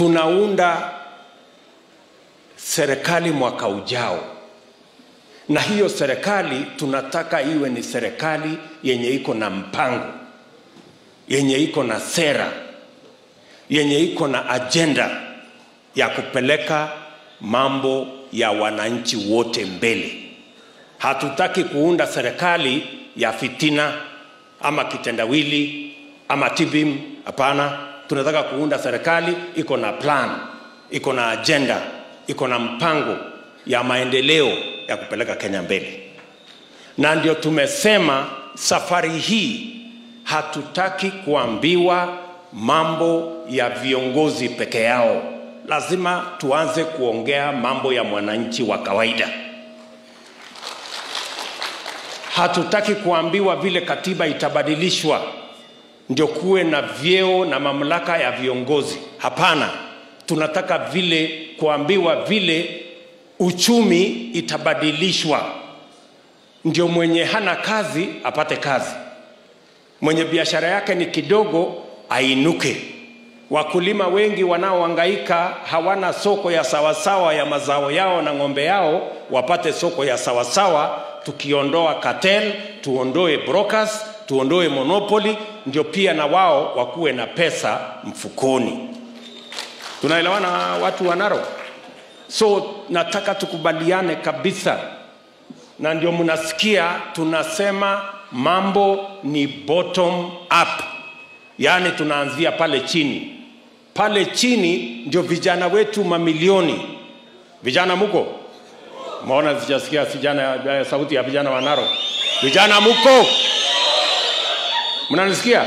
tunaunda serikali mwaka ujao, na hiyo serikali tunataka iwe ni serikali yenye iko na mpango, yenye iko na sera, yenye iko na ajenda ya kupeleka mambo ya wananchi wote mbele. Hatutaki kuunda serikali ya fitina ama kitendawili ama tibim. Hapana, tunataka kuunda serikali iko na plan, iko na ajenda, iko na mpango ya maendeleo ya kupeleka Kenya mbele, na ndio tumesema safari hii hatutaki kuambiwa mambo ya viongozi peke yao. Lazima tuanze kuongea mambo ya mwananchi wa kawaida. Hatutaki kuambiwa vile katiba itabadilishwa ndio kuwe na vyeo na mamlaka ya viongozi. Hapana, tunataka vile kuambiwa vile uchumi itabadilishwa, ndio mwenye hana kazi apate kazi, mwenye biashara yake ni kidogo ainuke. Wakulima wengi wanaohangaika hawana soko ya sawasawa ya mazao yao na ng'ombe yao wapate soko ya sawasawa, tukiondoa cartel, tuondoe brokers, tuondoe monopoli ndio pia na wao wakuwe na pesa mfukoni. Tunaelewana watu wa Narok? So nataka tukubaliane kabisa, na ndio mnasikia tunasema mambo ni bottom up, yaani tunaanzia pale chini. Pale chini ndio vijana wetu mamilioni. Vijana muko? Maona sijasikia sijana sauti ya vijana wa Narok. Vijana muko? Mnanisikia?